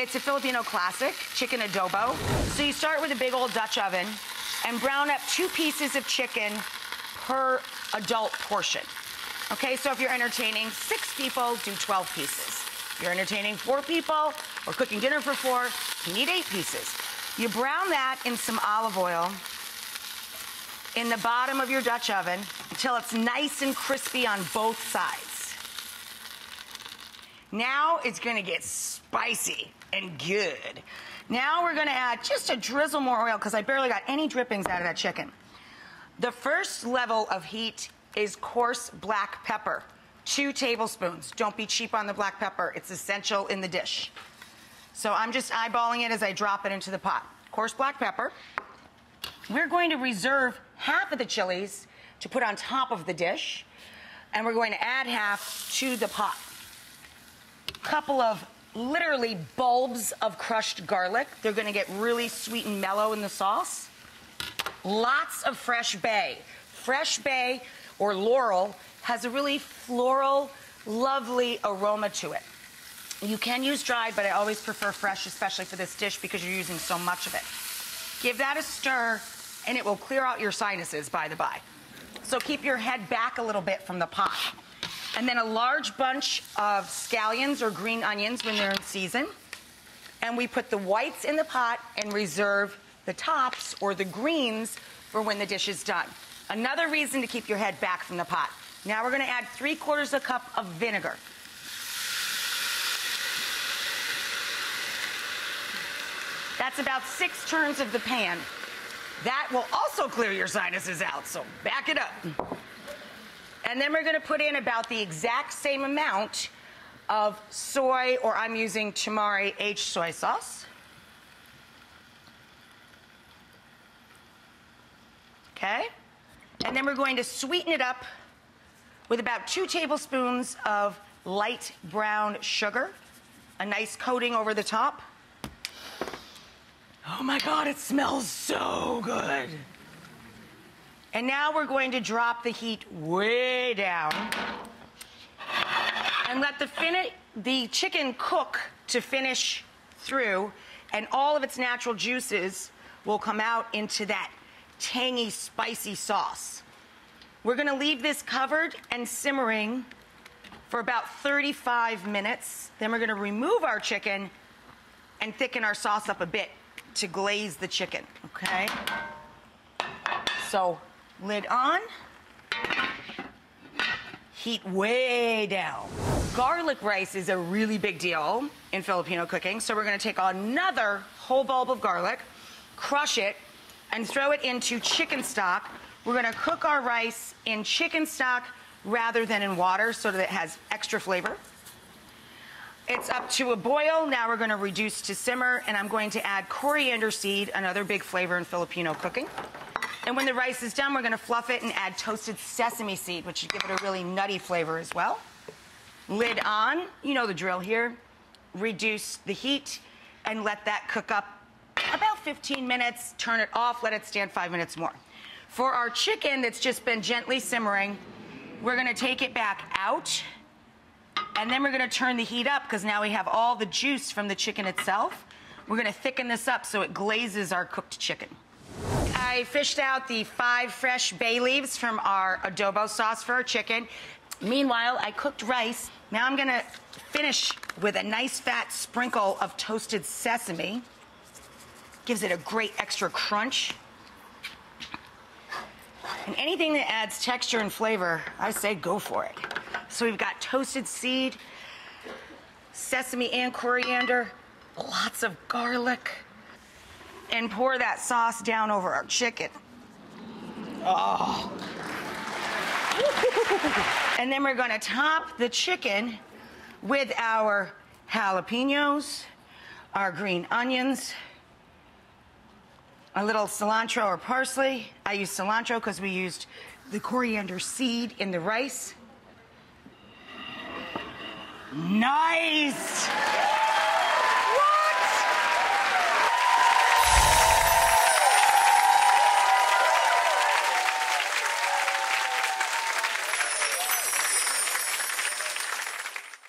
It's a Filipino classic, chicken adobo. So you start with a big old Dutch oven and brown up two pieces of chicken per adult portion. Okay, so if you're entertaining six people, do 12 pieces. If you're entertaining four people or cooking dinner for four, you need eight pieces. You brown that in some olive oil in the bottom of your Dutch oven until it's nice and crispy on both sides. Now it's gonna get spicy and good. Now we're gonna add just a drizzle more oil because I barely got any drippings out of that chicken. The first level of heat is coarse black pepper. Two tablespoons. Don't be cheap on the black pepper. It's essential in the dish. So I'm just eyeballing it as I drop it into the pot. Coarse black pepper. We're going to reserve half of the chilies to put on top of the dish, and we're going to add half to the pot. Couple of literally bulbs of crushed garlic. They're gonna get really sweet and mellow in the sauce. Lots of fresh bay. Fresh bay or laurel has a really floral, lovely aroma to it. You can use dried, but I always prefer fresh, especially for this dish because you're using so much of it. Give that a stir, and it will clear out your sinuses, by the by. So keep your head back a little bit from the pot. And then a large bunch of scallions or green onions when they're in season. And we put the whites in the pot and reserve the tops or the greens for when the dish is done. Another reason to keep your head back from the pot. Now we're gonna add three quarters of a cup of vinegar. That's about six turns of the pan. That will also clear your sinuses out, so back it up. And then we're gonna put in about the exact same amount of soy, or I'm using tamari H soy sauce. Okay? And then we're going to sweeten it up with about two tablespoons of light brown sugar, a nice coating over the top. Oh my God, it smells so good. And now we're going to drop the heat way down and let the, the chicken cook to finish through, and all of its natural juices will come out into that tangy, spicy sauce. We're gonna leave this covered and simmering for about 35 minutes. Then we're gonna remove our chicken and thicken our sauce up a bit to glaze the chicken, okay? So, lid on, heat way down. Garlic rice is a really big deal in Filipino cooking, so we're gonna take another whole bulb of garlic, crush it, and throw it into chicken stock. We're gonna cook our rice in chicken stock rather than in water so that it has extra flavor. It's up to a boil. Now we're going to reduce to simmer, and I'm going to add coriander seed, another big flavor in Filipino cooking. And when the rice is done, we're going to fluff it and add toasted sesame seed, which should give it a really nutty flavor as well. Lid on, you know the drill here. Reduce the heat and let that cook up about 15 minutes. Turn it off, let it stand five minutes more. For our chicken that's just been gently simmering, we're going to take it back out and then we're gonna turn the heat up because now we have all the juice from the chicken itself. We're gonna thicken this up so it glazes our cooked chicken. I fished out the five fresh bay leaves from our adobo sauce for our chicken. Meanwhile, I cooked rice. Now I'm gonna finish with a nice fat sprinkle of toasted sesame. Gives it a great extra crunch. And anything that adds texture and flavor, I say go for it. So we've got toasted seed, sesame and coriander, lots of garlic, and pour that sauce down over our chicken. Oh. And then we're gonna top the chicken with our jalapenos, our green onions, a little cilantro or parsley. I use cilantro because we used the coriander seed in the rice. Nice!